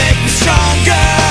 make me stronger.